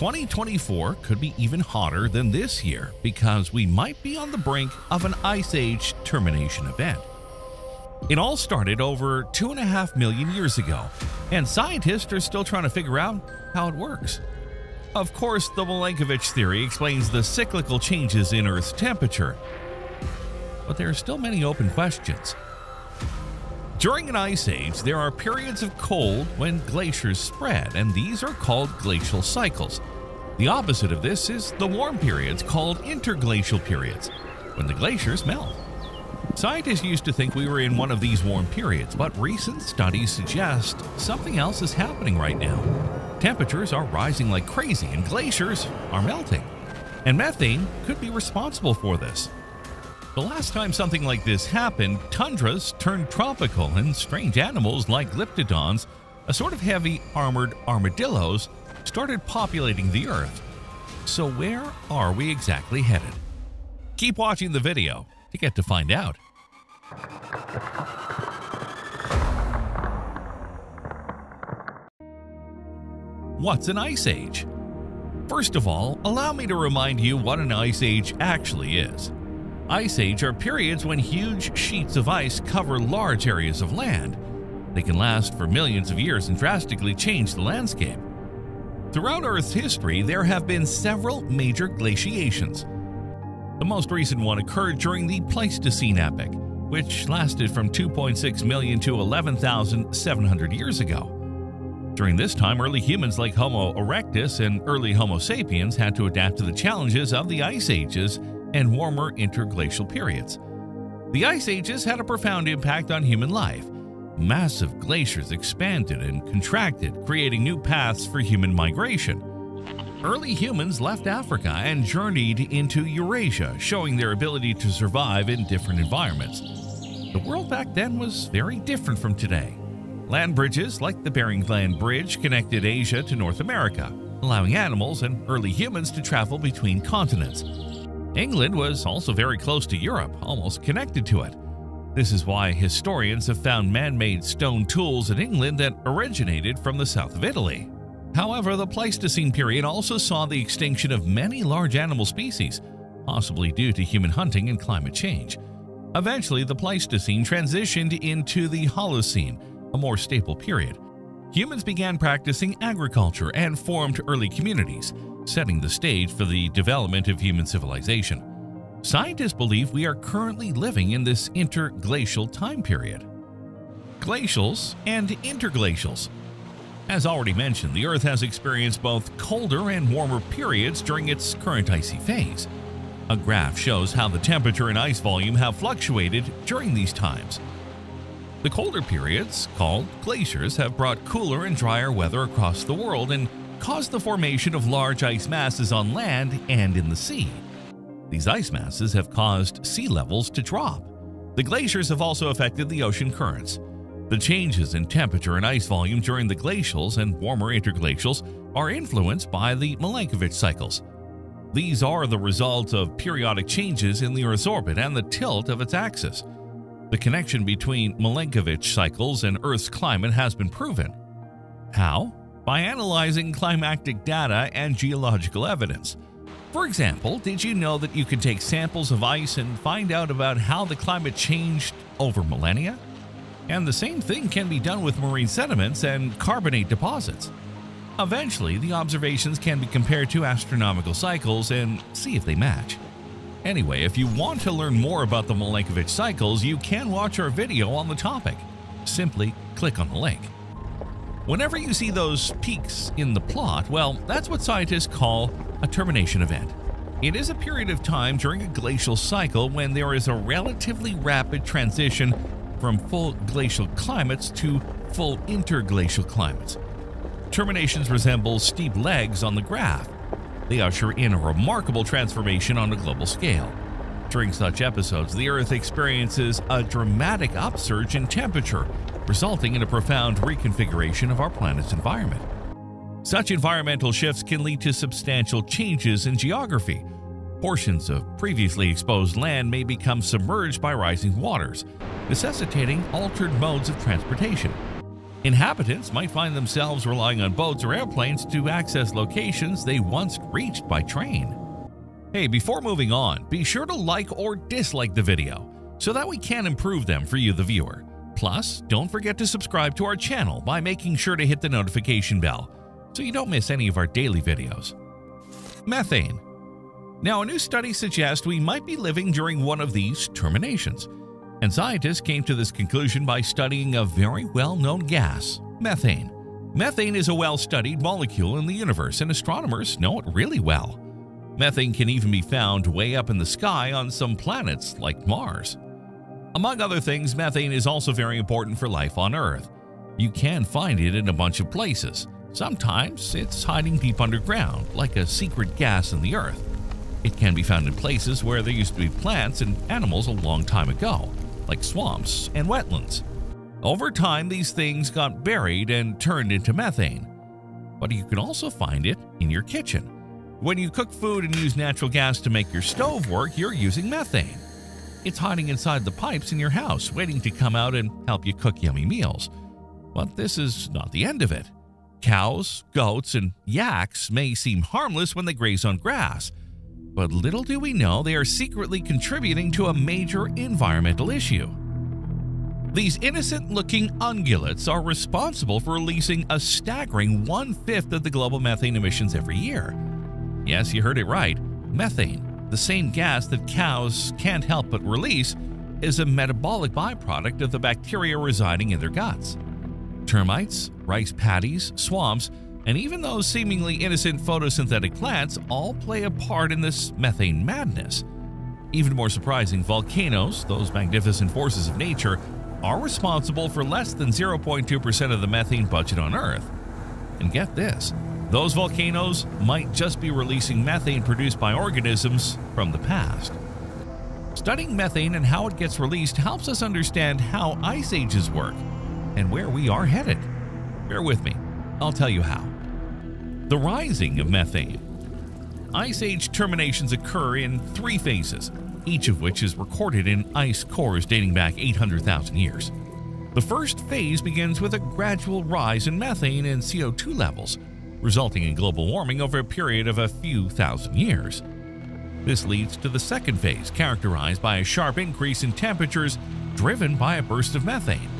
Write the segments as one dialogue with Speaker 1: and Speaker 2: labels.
Speaker 1: 2024 could be even hotter than this year because we might be on the brink of an Ice Age termination event. It all started over two and a half million years ago, and scientists are still trying to figure out how it works. Of course, the Milankovitch theory explains the cyclical changes in Earth's temperature, but there are still many open questions. During an ice age, there are periods of cold when glaciers spread, and these are called glacial cycles. The opposite of this is the warm periods called interglacial periods, when the glaciers melt. Scientists used to think we were in one of these warm periods, but recent studies suggest something else is happening right now. Temperatures are rising like crazy and glaciers are melting. And methane could be responsible for this. The last time something like this happened, tundras turned tropical and strange animals like glyptodons, a sort of heavy armored armadillos, started populating the Earth. So where are we exactly headed? Keep watching the video to get to find out. What's an ice age? First of all, allow me to remind you what an ice age actually is. Ice age are periods when huge sheets of ice cover large areas of land. They can last for millions of years and drastically change the landscape. Throughout Earth's history, there have been several major glaciations. The most recent one occurred during the Pleistocene epoch, which lasted from 2.6 million to 11,700 years ago. During this time, early humans like Homo erectus and early Homo sapiens had to adapt to the challenges of the ice ages and warmer interglacial periods. The ice ages had a profound impact on human life. Massive glaciers expanded and contracted, creating new paths for human migration. Early humans left Africa and journeyed into Eurasia, showing their ability to survive in different environments. The world back then was very different from today. Land bridges like the Bering Land Bridge connected Asia to North America, allowing animals and early humans to travel between continents. England was also very close to Europe, almost connected to it. This is why historians have found man-made stone tools in England that originated from the south of Italy. However, the Pleistocene period also saw the extinction of many large animal species, possibly due to human hunting and climate change. Eventually, the Pleistocene transitioned into the Holocene, a more stable period. Humans began practicing agriculture and formed early communities, setting the stage for the development of human civilization. Scientists believe we are currently living in this interglacial time period. Glacials and interglacials. As already mentioned, the Earth has experienced both colder and warmer periods during its current icy phase. A graph shows how the temperature and ice volume have fluctuated during these times. The colder periods, called glaciers, have brought cooler and drier weather across the world and caused the formation of large ice masses on land and in the sea. These ice masses have caused sea levels to drop. The glaciers have also affected the ocean currents. The changes in temperature and ice volume during the glacials and warmer interglacials are influenced by the Milankovitch cycles. These are the result of periodic changes in the Earth's orbit and the tilt of its axis. The connection between Milankovitch cycles and Earth's climate has been proven. How? By analyzing climatic data and geological evidence. For example, did you know that you can take samples of ice and find out about how the climate changed over millennia? And the same thing can be done with marine sediments and carbonate deposits. Eventually, the observations can be compared to astronomical cycles and see if they match. Anyway, if you want to learn more about the Milankovitch cycles, you can watch our video on the topic. Simply click on the link. Whenever you see those peaks in the plot, well, that's what scientists call a termination event. It is a period of time during a glacial cycle when there is a relatively rapid transition from full glacial climates to full interglacial climates. Terminations resemble steep legs on the graph, they usher in a remarkable transformation on a global scale. During such episodes, the Earth experiences a dramatic upsurge in temperature, resulting in a profound reconfiguration of our planet's environment. Such environmental shifts can lead to substantial changes in geography. Portions of previously exposed land may become submerged by rising waters, necessitating altered modes of transportation. Inhabitants might find themselves relying on boats or airplanes to access locations they once reached by train. Hey, before moving on, be sure to like or dislike the video so that we can improve them for you, the viewer. Plus, don't forget to subscribe to our channel by making sure to hit the notification bell so you don't miss any of our daily videos. Methane. Now, a new study suggests we might be living during one of these terminations, and scientists came to this conclusion by studying a very well-known gas, methane. Methane is a well-studied molecule in the universe, and astronomers know it really well. Methane can even be found way up in the sky on some planets like Mars. Among other things, methane is also very important for life on Earth. You can find it in a bunch of places. Sometimes it's hiding deep underground, like a secret gas in the Earth. It can be found in places where there used to be plants and animals a long time ago, like swamps and wetlands. Over time, these things got buried and turned into methane. But you can also find it in your kitchen. When you cook food and use natural gas to make your stove work, you're using methane. It's hiding inside the pipes in your house, waiting to come out and help you cook yummy meals. But this is not the end of it. Cows, goats, and yaks may seem harmless when they graze on grass, but little do we know they are secretly contributing to a major environmental issue. These innocent looking ungulates are responsible for releasing a staggering one fifth of the global methane emissions every year. Yes, you heard it right. Methane, the same gas that cows can't help but release, is a metabolic byproduct of the bacteria residing in their guts. Termites, rice paddies, swamps, and even those seemingly innocent photosynthetic plants all play a part in this methane madness. Even more surprising, volcanoes, those magnificent forces of nature, are responsible for less than 0.2% of the methane budget on Earth. And get this, those volcanoes might just be releasing methane produced by organisms from the past. Studying methane and how it gets released helps us understand how ice ages work and where we are headed. Bear with me, I'll tell you how. The rising of methane. Ice age terminations occur in three phases, each of which is recorded in ice cores dating back 800,000 years. The first phase begins with a gradual rise in methane and CO2 levels, resulting in global warming over a period of a few thousand years. This leads to the second phase, characterized by a sharp increase in temperatures driven by a burst of methane.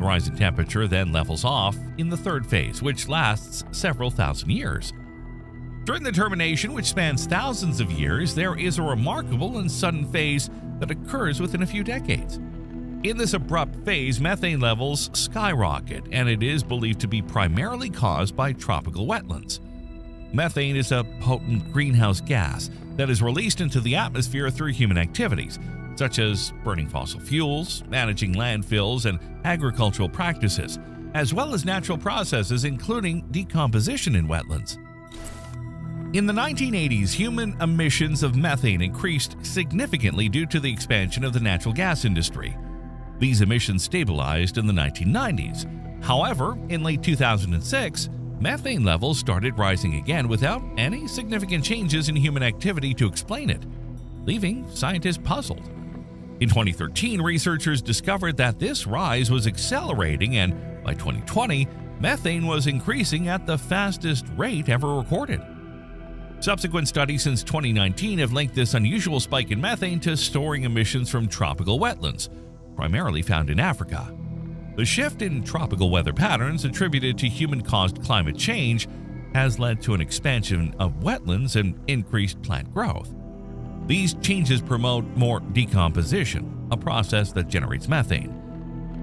Speaker 1: Rise in temperature then levels off in the third phase, which lasts several thousand years. During the termination, which spans thousands of years, there is a remarkable and sudden phase that occurs within a few decades. In this abrupt phase, methane levels skyrocket, and it is believed to be primarily caused by tropical wetlands. Methane is a potent greenhouse gas that is released into the atmosphere through human activities, such as burning fossil fuels, managing landfills, and agricultural practices, as well as natural processes including decomposition in wetlands. In the 1980s, human emissions of methane increased significantly due to the expansion of the natural gas industry. These emissions stabilized in the 1990s. However, in late 2006, methane levels started rising again without any significant changes in human activity to explain it, leaving scientists puzzled. In 2013, researchers discovered that this rise was accelerating and by 2020, methane was increasing at the fastest rate ever recorded. Subsequent studies since 2019 have linked this unusual spike in methane to storing emissions from tropical wetlands, primarily found in Africa. The shift in tropical weather patterns attributed to human-caused climate change has led to an expansion of wetlands and increased plant growth. These changes promote more decomposition, a process that generates methane.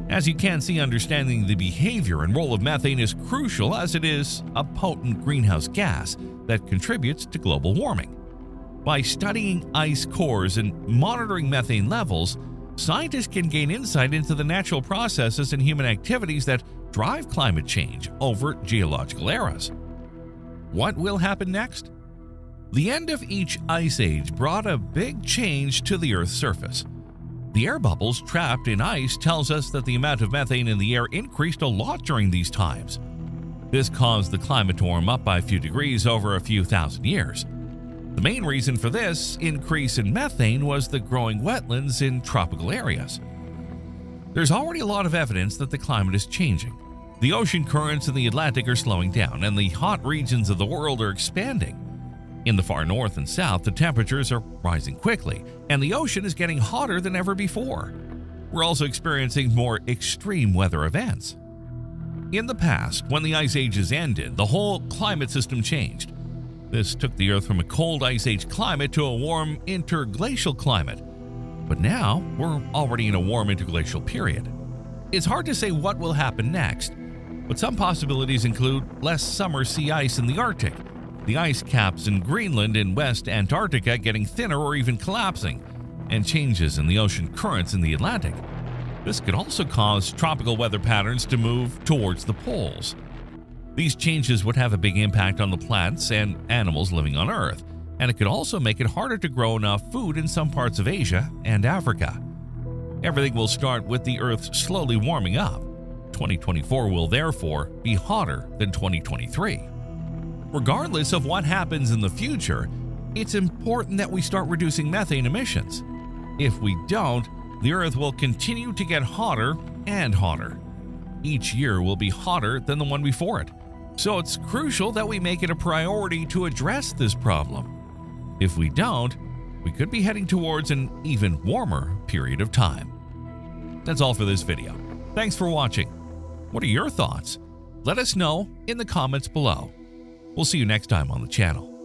Speaker 1: As you can see, understanding the behavior and role of methane is crucial as it is a potent greenhouse gas that contributes to global warming. By studying ice cores and monitoring methane levels, scientists can gain insight into the natural processes and human activities that drive climate change over geological eras. What will happen next? The end of each ice age brought a big change to the Earth's surface. The air bubbles trapped in ice tells us that the amount of methane in the air increased a lot during these times. This caused the climate to warm up by a few degrees over a few thousand years. The main reason for this increase in methane was the growing wetlands in tropical areas. There's already a lot of evidence that the climate is changing. The ocean currents in the Atlantic are slowing down, and the hot regions of the world are expanding. In the far north and south, the temperatures are rising quickly, and the ocean is getting hotter than ever before. We're also experiencing more extreme weather events. In the past, when the ice ages ended, the whole climate system changed. This took the Earth from a cold ice age climate to a warm interglacial climate. But now, we're already in a warm interglacial period. It's hard to say what will happen next, but some possibilities include less summer sea ice in the Arctic, the ice caps in Greenland and West Antarctica getting thinner or even collapsing, and changes in the ocean currents in the Atlantic. This could also cause tropical weather patterns to move towards the poles. These changes would have a big impact on the plants and animals living on Earth, and it could also make it harder to grow enough food in some parts of Asia and Africa. Everything will start with the Earth slowly warming up. 2024 will therefore be hotter than 2023. Regardless of what happens in the future, it's important that we start reducing methane emissions. If we don't, the Earth will continue to get hotter and hotter. Each year will be hotter than the one before it, so it's crucial that we make it a priority to address this problem. If we don't, we could be heading towards an even warmer period of time. That's all for this video. Thanks for watching. What are your thoughts? Let us know in the comments below. We'll see you next time on the channel.